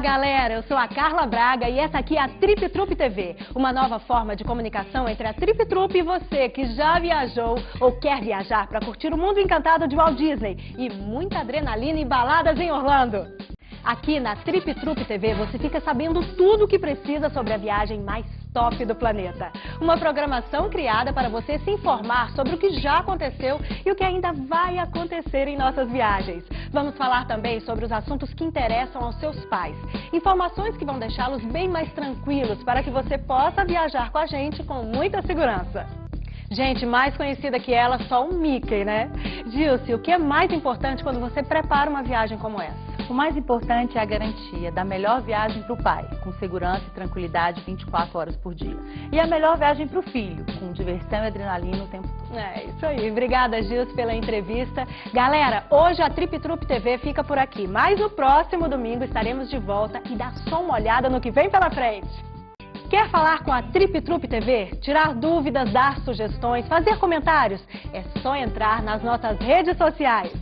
galera, eu sou a Carla Braga e essa aqui é a Trip Trup TV, uma nova forma de comunicação entre a Trip Trup e você que já viajou ou quer viajar para curtir o mundo encantado de Walt Disney e muita adrenalina e baladas em Orlando. Aqui na Trip Trup TV você fica sabendo tudo o que precisa sobre a viagem mais top do planeta. Uma programação criada para você se informar sobre o que já aconteceu e o que ainda vai acontecer em nossas viagens. Vamos falar também sobre os assuntos que interessam aos seus pais. Informações que vão deixá-los bem mais tranquilos para que você possa viajar com a gente com muita segurança. Gente, mais conhecida que ela, só o Mickey, né? Gilce, o que é mais importante quando você prepara uma viagem como essa? O mais importante é a garantia da melhor viagem para o pai, com segurança e tranquilidade 24 horas por dia. E a melhor viagem para o filho, com diversão e adrenalina o tempo todo. É isso aí. Obrigada, Gilce, pela entrevista. Galera, hoje a Trip Trup TV fica por aqui. Mas no próximo domingo estaremos de volta e dá só uma olhada no que vem pela frente. Quer falar com a Trip Trup TV? Tirar dúvidas, dar sugestões, fazer comentários? É só entrar nas nossas redes sociais.